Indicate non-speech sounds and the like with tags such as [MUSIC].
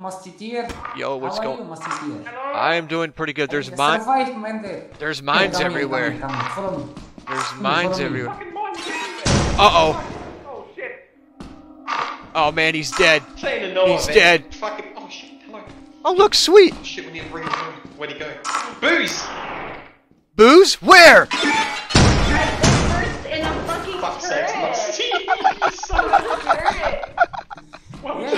Yo, what's going? I'm doing pretty good. There's mines. There's mines everywhere. There's mines everywhere. Uh oh. Oh man, he's dead. he's dead. oh look, sweet. Shit, we. Where'd he go? Booze. Booze? Where? in a fucking [LAUGHS]